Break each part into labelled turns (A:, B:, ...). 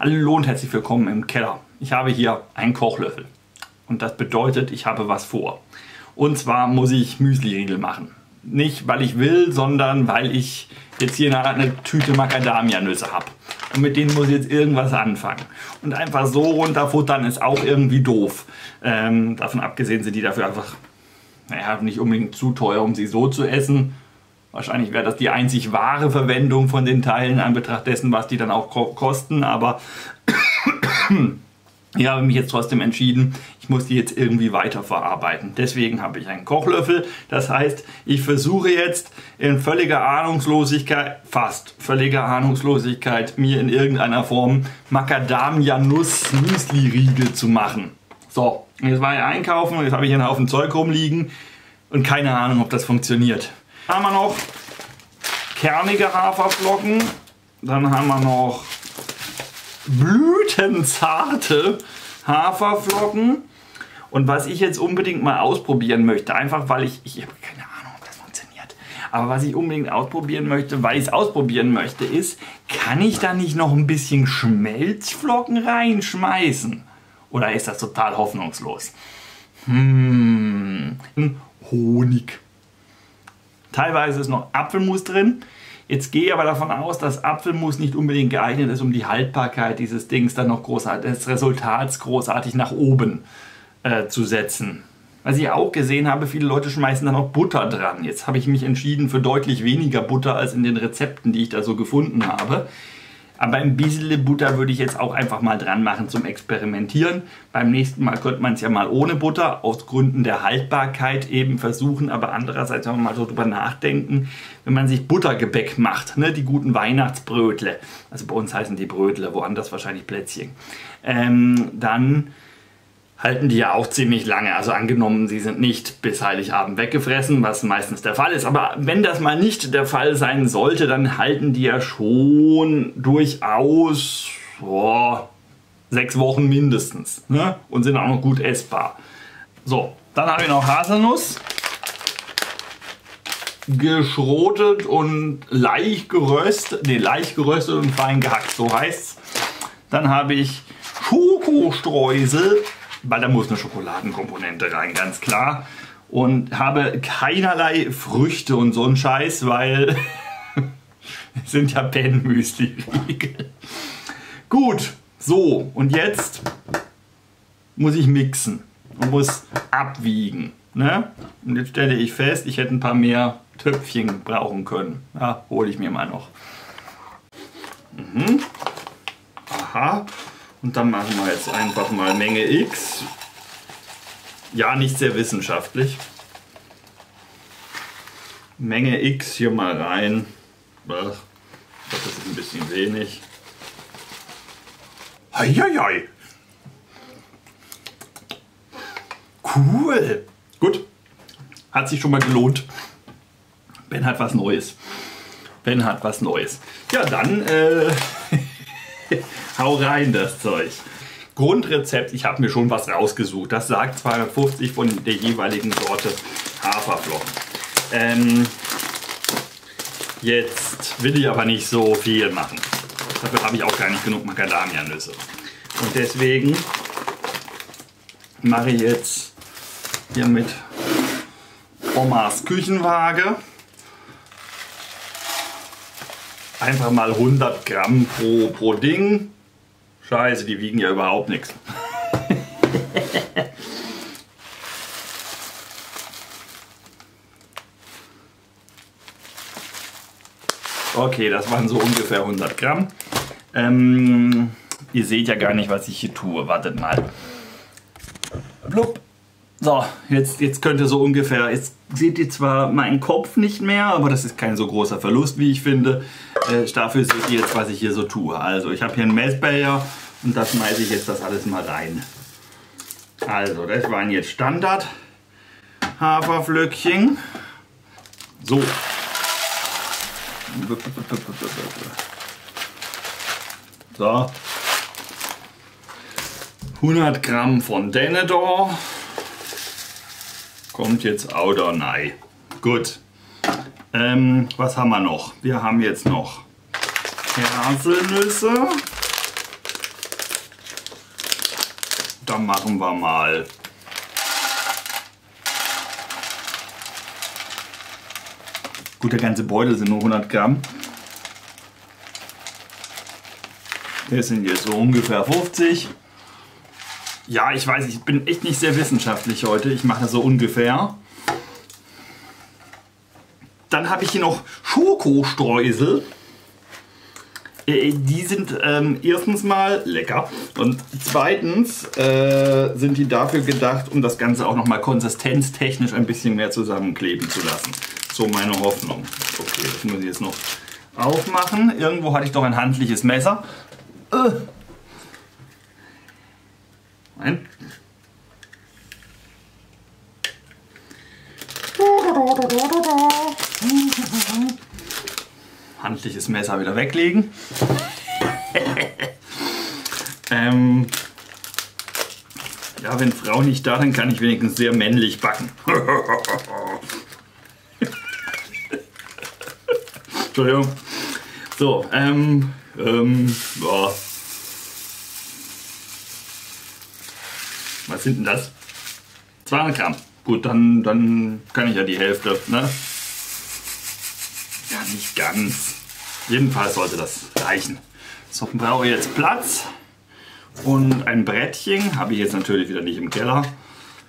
A: Hallo und herzlich willkommen im Keller. Ich habe hier einen Kochlöffel. Und das bedeutet, ich habe was vor. Und zwar muss ich Müsli-Riegel machen. Nicht, weil ich will, sondern weil ich jetzt hier eine, eine Tüte Macadamia-Nüsse habe. Und mit denen muss ich jetzt irgendwas anfangen. Und einfach so runterfuttern ist auch irgendwie doof. Ähm, davon abgesehen sind die dafür einfach, naja, nicht unbedingt zu teuer, um sie so zu essen. Wahrscheinlich wäre das die einzig wahre Verwendung von den Teilen an Betracht dessen, was die dann auch kosten. Aber ich habe mich jetzt trotzdem entschieden, ich muss die jetzt irgendwie weiterverarbeiten. Deswegen habe ich einen Kochlöffel. Das heißt, ich versuche jetzt in völliger Ahnungslosigkeit, fast völliger Ahnungslosigkeit, mir in irgendeiner Form Macadamia-Nuss-Müsli-Riegel zu machen. So, jetzt war ich einkaufen und jetzt habe ich hier einen Haufen Zeug rumliegen und keine Ahnung, ob das funktioniert haben wir noch kernige Haferflocken. Dann haben wir noch blütenzarte Haferflocken. Und was ich jetzt unbedingt mal ausprobieren möchte, einfach weil ich, ich habe keine Ahnung, ob das funktioniert, aber was ich unbedingt ausprobieren möchte, weil ich es ausprobieren möchte, ist, kann ich da nicht noch ein bisschen Schmelzflocken reinschmeißen? Oder ist das total hoffnungslos? Hm, Honig. Teilweise ist noch Apfelmus drin. Jetzt gehe ich aber davon aus, dass Apfelmus nicht unbedingt geeignet ist, um die Haltbarkeit dieses Dings dann noch großartig, des Resultats großartig nach oben äh, zu setzen. Was ich auch gesehen habe, viele Leute schmeißen da noch Butter dran. Jetzt habe ich mich entschieden für deutlich weniger Butter als in den Rezepten, die ich da so gefunden habe. Aber ein bisschen Butter würde ich jetzt auch einfach mal dran machen zum Experimentieren. Beim nächsten Mal könnte man es ja mal ohne Butter aus Gründen der Haltbarkeit eben versuchen. Aber andererseits, wenn man mal so drüber nachdenken, wenn man sich Buttergebäck macht, ne, die guten Weihnachtsbrötle, also bei uns heißen die Brötle, woanders wahrscheinlich Plätzchen, ähm, dann halten die ja auch ziemlich lange. Also angenommen, sie sind nicht bis Heiligabend weggefressen, was meistens der Fall ist. Aber wenn das mal nicht der Fall sein sollte, dann halten die ja schon durchaus oh, sechs Wochen mindestens. Ne? Und sind auch noch gut essbar. So, dann habe ich noch Haselnuss. Geschrotet und leicht geröstet, ne, leicht geröstet und fein gehackt, so heißt's. Dann habe ich Schokostreusel weil da muss eine Schokoladenkomponente rein, ganz klar. Und habe keinerlei Früchte und so einen Scheiß, weil es sind ja Ben-Müsli-Riegel. Gut, so und jetzt muss ich mixen und muss abwiegen. Ne? Und jetzt stelle ich fest, ich hätte ein paar mehr Töpfchen brauchen können. Ja, hole ich mir mal noch. Mhm. Aha. Und dann machen wir jetzt einfach mal Menge X. Ja, nicht sehr wissenschaftlich. Menge X hier mal rein. Glaube, das ist ein bisschen wenig. Heieiei. Cool. Gut. Hat sich schon mal gelohnt. Ben hat was Neues. Ben hat was Neues. Ja, dann äh, Hau rein, das Zeug. Grundrezept, ich habe mir schon was rausgesucht. Das sagt 250 von der jeweiligen Sorte Haferflocken. Ähm, jetzt will ich aber nicht so viel machen. Dafür habe ich auch gar nicht genug Macadamia-Nüsse. Und deswegen mache ich jetzt hier mit Omas Küchenwaage einfach mal 100 Gramm pro, pro Ding. Scheiße, die wiegen ja überhaupt nichts. Okay, das waren so ungefähr 100 Gramm. Ähm, ihr seht ja gar nicht, was ich hier tue. Wartet mal. Blub. So, jetzt, jetzt könnte so ungefähr, jetzt seht ihr zwar meinen Kopf nicht mehr, aber das ist kein so großer Verlust, wie ich finde. Äh, dafür seht ihr jetzt, was ich hier so tue. Also ich habe hier einen Messbecher und da schmeiße ich jetzt das alles mal rein. Also, das waren jetzt Standard Haferflöckchen. So. So. 100 Gramm von Denedor kommt jetzt oder nein. Gut. Ähm, was haben wir noch? Wir haben jetzt noch Haselnüsse. dann machen wir mal Gut, der ganze Beutel sind nur 100 Gramm. Das sind jetzt so ungefähr 50. Ja, ich weiß, ich bin echt nicht sehr wissenschaftlich heute. Ich mache das so ungefähr. Dann habe ich hier noch Schokostreusel. Äh, die sind ähm, erstens mal lecker und zweitens äh, sind die dafür gedacht, um das Ganze auch nochmal konsistenztechnisch ein bisschen mehr zusammenkleben zu lassen. So meine Hoffnung. Okay, das muss ich jetzt noch aufmachen. Irgendwo hatte ich doch ein handliches Messer. Äh. Nein. Handliches Messer wieder weglegen. ähm, ja, wenn Frau nicht da, dann kann ich wenigstens sehr männlich backen. Entschuldigung. So, ähm, ähm, ja. Was sind denn das? 200 Gramm. Gut, dann, dann kann ich ja die Hälfte, ne? Ja, nicht ganz. Jedenfalls sollte das reichen. So, brauche ich jetzt Platz und ein Brettchen. Habe ich jetzt natürlich wieder nicht im Keller.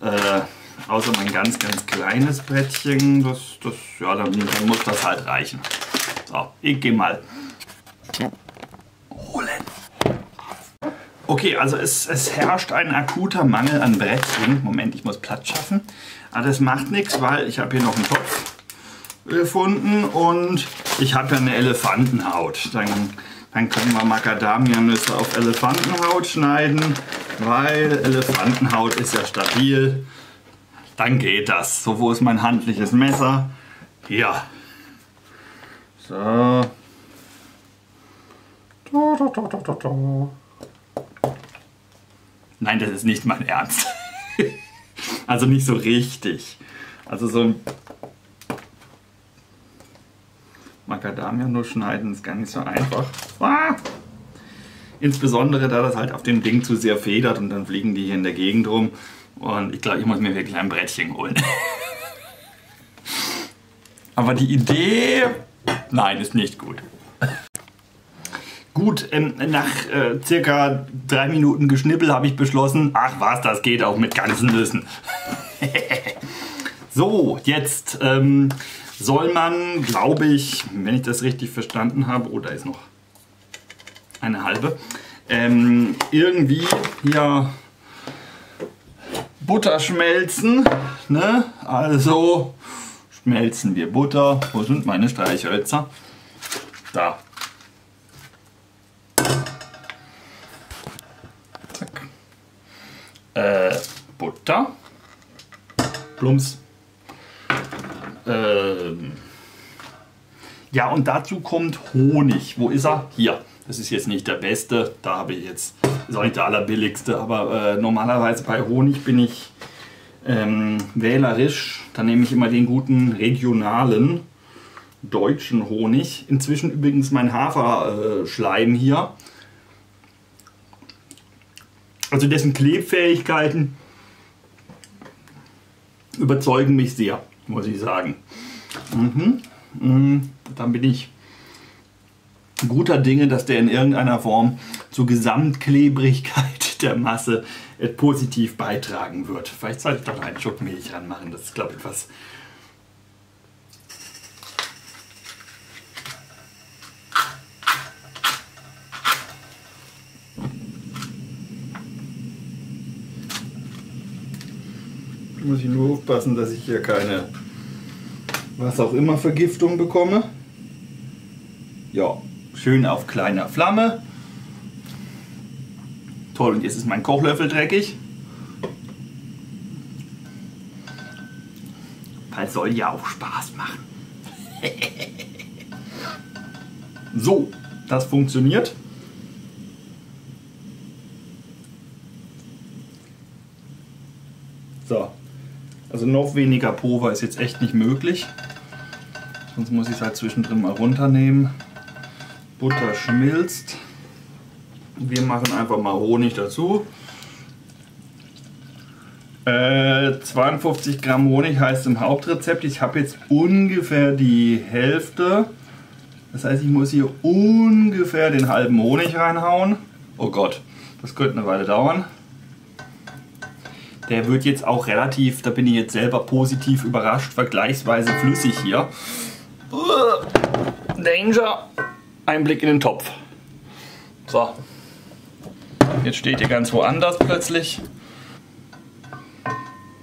A: Äh, außer mein ganz, ganz kleines Brettchen. Das, das, ja, dann, dann muss das halt reichen. So, ich gehe mal. Okay, also es, es herrscht ein akuter Mangel an Brettchen. Moment, ich muss Platz schaffen. Aber das macht nichts, weil ich habe hier noch einen Topf gefunden und ich habe ja eine Elefantenhaut. Dann, dann können wir Macadamia-Nüsse auf Elefantenhaut schneiden, weil Elefantenhaut ist ja stabil. Dann geht das. So, wo ist mein handliches Messer? Hier. So. Nein, das ist nicht mein Ernst. also nicht so richtig. Also so ein Macadamia nur schneiden ist gar nicht so einfach. Ah! Insbesondere da das halt auf dem Ding zu sehr federt und dann fliegen die hier in der Gegend rum. Und ich glaube, ich muss mir wirklich ein Brettchen holen. Aber die Idee Nein, ist nicht gut. Gut, ähm, nach äh, circa drei Minuten Geschnippel habe ich beschlossen, ach was, das geht auch mit ganzen Nüssen. so, jetzt ähm, soll man, glaube ich, wenn ich das richtig verstanden habe, oh, da ist noch eine halbe, ähm, irgendwie hier Butter schmelzen. Ne? Also schmelzen wir Butter. Wo sind meine Streichhölzer? Da. Zack. Äh, Butter. Plumps. Ähm. Ja, und dazu kommt Honig. Wo ist er? Hier. Das ist jetzt nicht der beste. Da habe ich jetzt, ist auch nicht der allerbilligste, aber äh, normalerweise bei Honig bin ich ähm, wählerisch. Da nehme ich immer den guten regionalen deutschen Honig. Inzwischen übrigens mein Haferschleim hier. Also dessen Klebfähigkeiten überzeugen mich sehr, muss ich sagen. Mhm. Mhm. Dann bin ich guter Dinge, dass der in irgendeiner Form zur Gesamtklebrigkeit der Masse positiv beitragen wird. Vielleicht sollte ich doch einen Schuck Milch ranmachen. Das ist, glaube ich, etwas. Muss ich nur aufpassen, dass ich hier keine was auch immer Vergiftung bekomme. Ja, schön auf kleiner Flamme. Toll, und jetzt ist mein Kochlöffel dreckig. Weil soll ja auch Spaß machen. so, das funktioniert. So, also noch weniger Pulver ist jetzt echt nicht möglich. Sonst muss ich es halt zwischendrin mal runternehmen. Butter schmilzt. Wir machen einfach mal Honig dazu. Äh, 52 Gramm Honig heißt im Hauptrezept. Ich habe jetzt ungefähr die Hälfte. Das heißt, ich muss hier ungefähr den halben Honig reinhauen. Oh Gott, das könnte eine Weile dauern. Der wird jetzt auch relativ, da bin ich jetzt selber positiv überrascht, vergleichsweise flüssig hier. Danger! Einblick in den Topf. So. Jetzt steht ihr ganz woanders plötzlich.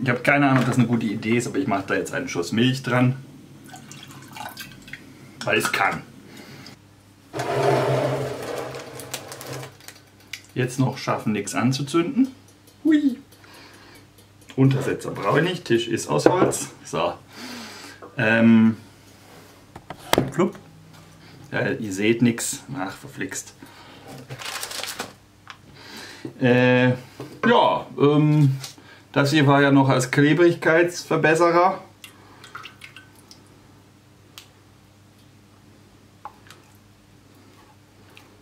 A: Ich habe keine Ahnung, ob das eine gute Idee ist, aber ich mache da jetzt einen Schuss Milch dran. Weil es kann. Jetzt noch schaffen, nichts anzuzünden. Hui. Untersetzer brauche ich nicht. Tisch ist aus Holz. So. Ähm. Flupp. Ja, ihr seht nichts. Ach, verflixt. Äh, ja, ähm, das hier war ja noch als Klebrigkeitsverbesserer.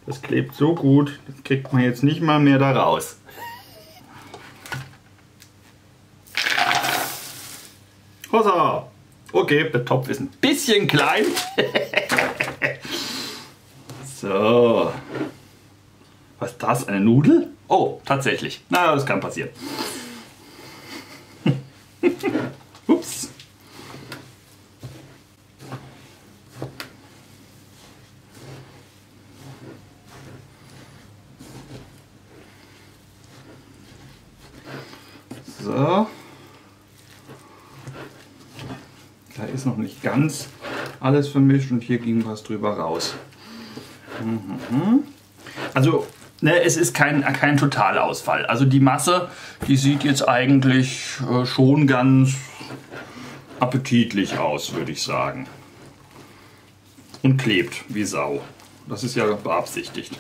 A: Das klebt so gut, das kriegt man jetzt nicht mal mehr da raus. Hossa! Okay, der Topf ist ein bisschen klein. so. Was ist das? Eine Nudel? Oh, tatsächlich. Na, das kann passieren. Ups. So. Da ist noch nicht ganz alles vermischt und hier ging was drüber raus. Mhm. Also Ne, es ist kein, kein Totalausfall. Also die Masse, die sieht jetzt eigentlich äh, schon ganz appetitlich aus, würde ich sagen. Und klebt wie Sau. Das ist ja beabsichtigt.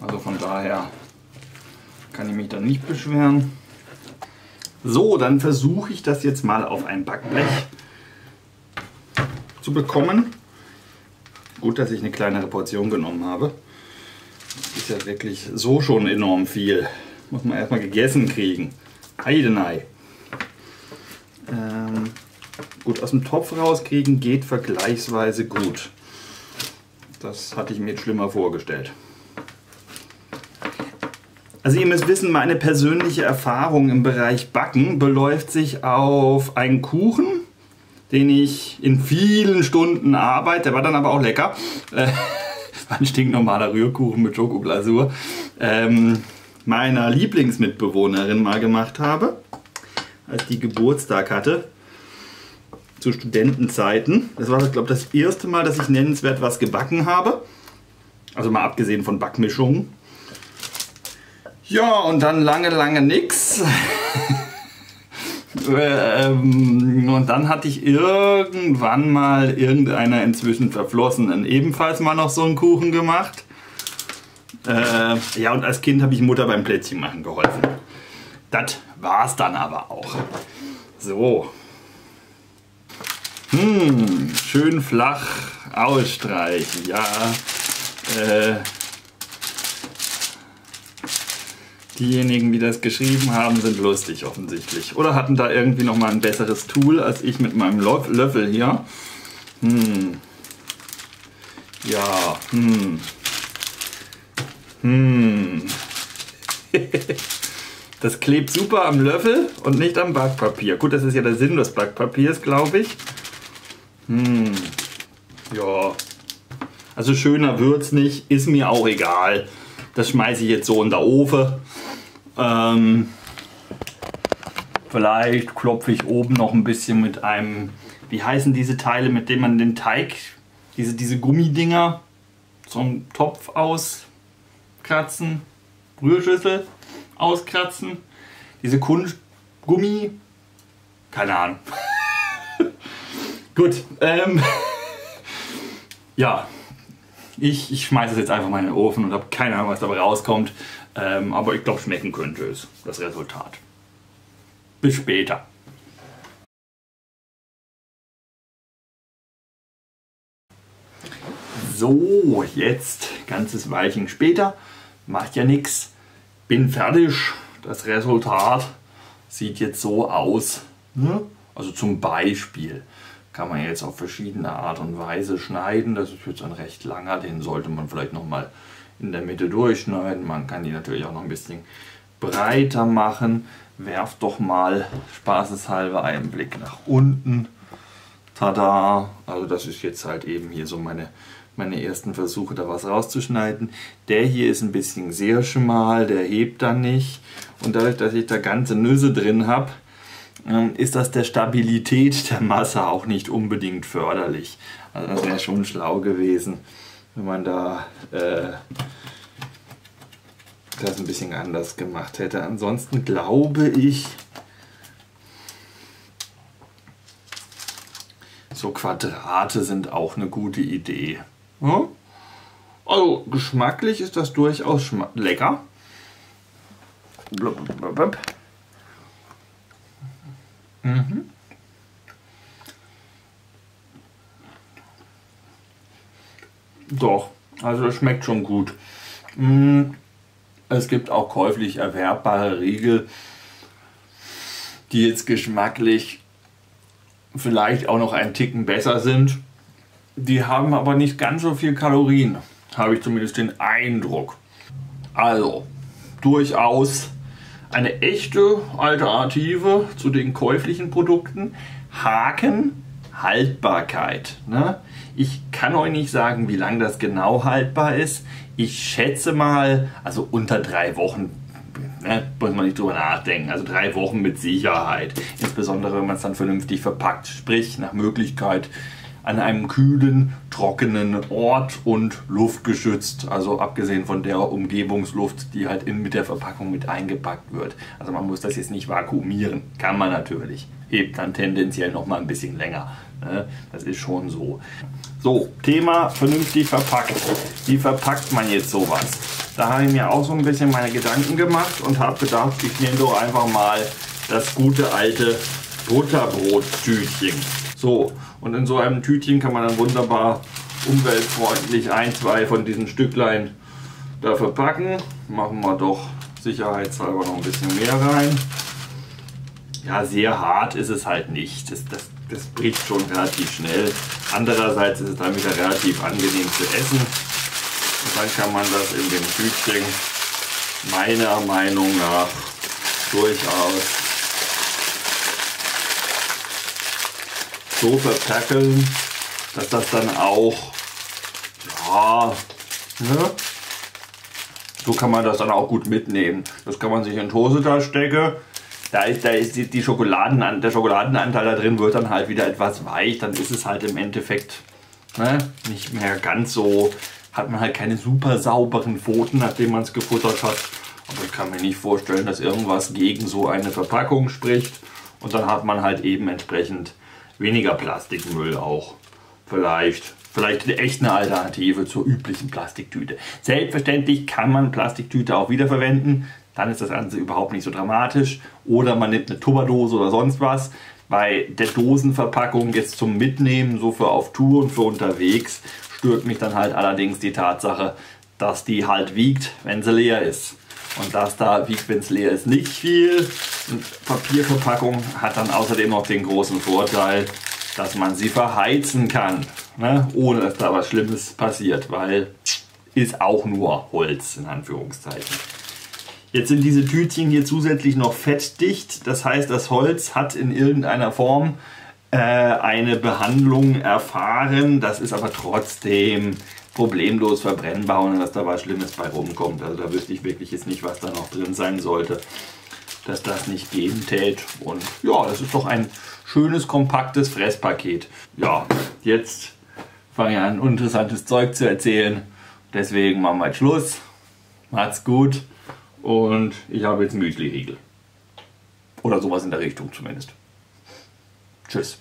A: Also von daher kann ich mich dann nicht beschweren. So, dann versuche ich das jetzt mal auf ein Backblech zu bekommen. Gut, dass ich eine kleinere Portion genommen habe ist ja wirklich so schon enorm viel. Muss man erstmal gegessen kriegen. Heidenei. Ähm, gut, aus dem Topf rauskriegen geht vergleichsweise gut. Das hatte ich mir jetzt schlimmer vorgestellt. Also ihr müsst wissen, meine persönliche Erfahrung im Bereich Backen beläuft sich auf einen Kuchen, den ich in vielen Stunden arbeite. Der war dann aber auch lecker. Äh, ein stinknormaler Rührkuchen mit Schokoglasur, ähm, meiner Lieblingsmitbewohnerin mal gemacht habe, als die Geburtstag hatte. Zu Studentenzeiten. Das war, glaube ich, das erste Mal, dass ich nennenswert was gebacken habe. Also mal abgesehen von Backmischungen. Ja, und dann lange, lange nix. Ähm, und dann hatte ich irgendwann mal irgendeiner inzwischen verflossenen ebenfalls mal noch so einen Kuchen gemacht. Äh, ja, und als Kind habe ich Mutter beim Plätzchen machen geholfen. Das war es dann aber auch. So. Hm, schön flach ausstreichen, ja. Äh, Diejenigen, die das geschrieben haben, sind lustig offensichtlich. Oder hatten da irgendwie noch mal ein besseres Tool als ich mit meinem Löffel hier. Hm. Ja, hm. Hm. das klebt super am Löffel und nicht am Backpapier. Gut, das ist ja der Sinn des Backpapiers, glaube ich. Hm. Ja. Also schöner wird's nicht, ist mir auch egal. Das schmeiße ich jetzt so in der Ofen. Ähm, vielleicht klopfe ich oben noch ein bisschen mit einem, wie heißen diese Teile, mit denen man den Teig, diese, diese Gummidinger, einen Topf auskratzen, Rührschüssel auskratzen, diese Kunstgummi, keine Ahnung. Gut, ähm, ja, ich, ich schmeiße es jetzt einfach mal in den Ofen und habe keine Ahnung, was dabei rauskommt. Ähm, aber ich glaube, schmecken könnte es, das Resultat. Bis später. So, jetzt ganzes Weilchen später, macht ja nichts, bin fertig. Das Resultat sieht jetzt so aus. Ne? Also zum Beispiel kann man jetzt auf verschiedene Art und Weise schneiden. Das ist jetzt ein recht langer, den sollte man vielleicht nochmal in der Mitte durchschneiden. Man kann die natürlich auch noch ein bisschen breiter machen. Werft doch mal spaßeshalber einen Blick nach unten. Tada! Also das ist jetzt halt eben hier so meine, meine ersten Versuche, da was rauszuschneiden. Der hier ist ein bisschen sehr schmal, der hebt dann nicht. Und dadurch, dass ich da ganze Nüsse drin habe, ist das der Stabilität der Masse auch nicht unbedingt förderlich. Also das wäre schon schlau gewesen, wenn man da äh, das ein bisschen anders gemacht hätte. Ansonsten glaube ich, so Quadrate sind auch eine gute Idee. Ja? Also geschmacklich ist das durchaus lecker. Blub, blub, blub. Mhm. Doch, also das schmeckt schon gut. Mm, es gibt auch käuflich erwerbbare Riegel, die jetzt geschmacklich vielleicht auch noch einen Ticken besser sind. Die haben aber nicht ganz so viel Kalorien, habe ich zumindest den Eindruck. Also, durchaus eine echte Alternative zu den käuflichen Produkten. Haken, Haltbarkeit. Ne? Ich kann euch nicht sagen, wie lange das genau haltbar ist. Ich schätze mal, also unter drei Wochen ne, muss man nicht drüber nachdenken. Also drei Wochen mit Sicherheit. Insbesondere, wenn man es dann vernünftig verpackt. Sprich, nach Möglichkeit an einem kühlen, trockenen Ort und luftgeschützt. Also abgesehen von der Umgebungsluft, die halt in, mit der Verpackung mit eingepackt wird. Also man muss das jetzt nicht vakuumieren. Kann man natürlich. Hebt dann tendenziell noch mal ein bisschen länger. Ne? Das ist schon so. So, Thema vernünftig verpackt. Wie verpackt man jetzt sowas? Da habe ich mir auch so ein bisschen meine Gedanken gemacht und habe gedacht, ich nehme doch einfach mal das gute alte Butterbrottütchen. So, und in so einem Tütchen kann man dann wunderbar umweltfreundlich ein, zwei von diesen Stücklein da verpacken. Machen wir doch sicherheitshalber noch ein bisschen mehr rein. Ja, sehr hart ist es halt nicht. Das, das, das bricht schon relativ schnell. Andererseits ist es dann wieder relativ angenehm zu essen. Und dann kann man das in dem Tütchen meiner Meinung nach durchaus so verpackeln, dass das dann auch, ja, ne? so kann man das dann auch gut mitnehmen. Das kann man sich in Hose da stecken. Da ist, da ist die, die Schokoladen, der Schokoladenanteil da drin wird dann halt wieder etwas weich. Dann ist es halt im Endeffekt ne, nicht mehr ganz so, hat man halt keine super sauberen Pfoten, nachdem man es gefuttert hat. Aber ich kann mir nicht vorstellen, dass irgendwas gegen so eine Verpackung spricht. Und dann hat man halt eben entsprechend weniger Plastikmüll auch. Vielleicht. Vielleicht echt eine Alternative zur üblichen Plastiktüte. Selbstverständlich kann man Plastiktüte auch wiederverwenden. Dann ist das Ganze überhaupt nicht so dramatisch. Oder man nimmt eine Tupperdose oder sonst was. Bei der Dosenverpackung jetzt zum Mitnehmen, so für auf Tour und für unterwegs, stört mich dann halt allerdings die Tatsache, dass die halt wiegt, wenn sie leer ist. Und das da wiegt, wenn es leer ist, nicht viel. Und Papierverpackung hat dann außerdem noch den großen Vorteil, dass man sie verheizen kann, ne? ohne dass da was Schlimmes passiert, weil ist auch nur Holz in Anführungszeichen. Jetzt sind diese Tütchen hier zusätzlich noch fettdicht, das heißt das Holz hat in irgendeiner Form äh, eine Behandlung erfahren, das ist aber trotzdem problemlos verbrennbar, ohne dass da was Schlimmes bei rumkommt. Also da wüsste ich wirklich jetzt nicht, was da noch drin sein sollte, dass das nicht geben tät. Und ja, das ist doch ein schönes, kompaktes Fresspaket. Ja, jetzt fange ich an, interessantes Zeug zu erzählen. Deswegen machen wir Schluss. Macht's gut. Und ich habe jetzt Müsli-Riegel. Oder sowas in der Richtung zumindest. Tschüss.